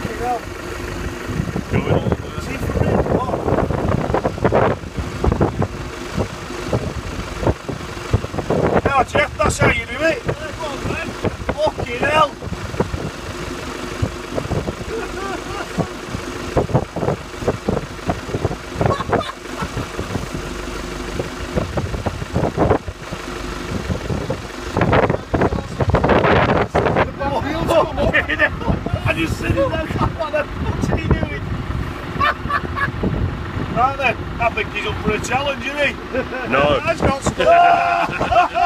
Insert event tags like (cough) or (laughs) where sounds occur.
hell. Going on. See for real? What? Now, Jeff, that's how you do it. Fucking hell. And you're sitting there, what the fuck's (laughs) he doing? right then, I think he's up for a challenge, isn't he? No. (laughs) That's got (laughs)